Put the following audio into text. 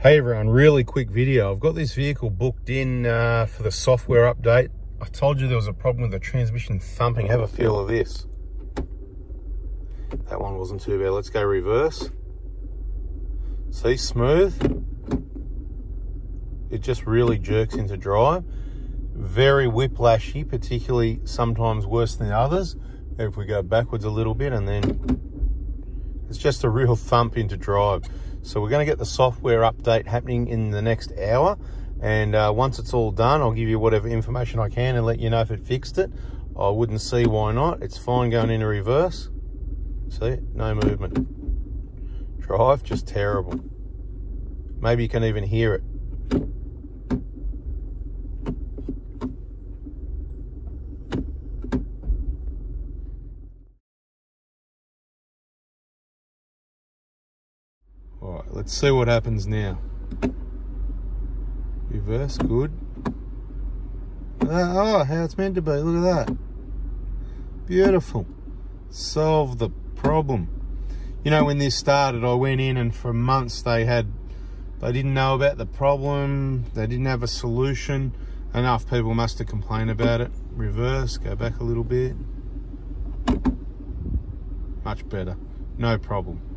Hey everyone, really quick video. I've got this vehicle booked in uh, for the software update. I told you there was a problem with the transmission thumping. Have a feel of this. That one wasn't too bad. Let's go reverse. See, smooth. It just really jerks into drive. Very whiplashy, particularly sometimes worse than others. If we go backwards a little bit and then it's just a real thump into drive. So we're going to get the software update happening in the next hour. And uh, once it's all done, I'll give you whatever information I can and let you know if it fixed it. I wouldn't see why not. It's fine going into reverse. See, no movement. Drive, just terrible. Maybe you can even hear it. All right, let's see what happens now. Reverse, good. Uh, oh, how it's meant to be, look at that. Beautiful. Solve the problem. You know, when this started, I went in and for months they had, they didn't know about the problem, they didn't have a solution. Enough people must have complained about it. Reverse, go back a little bit. Much better, no problem.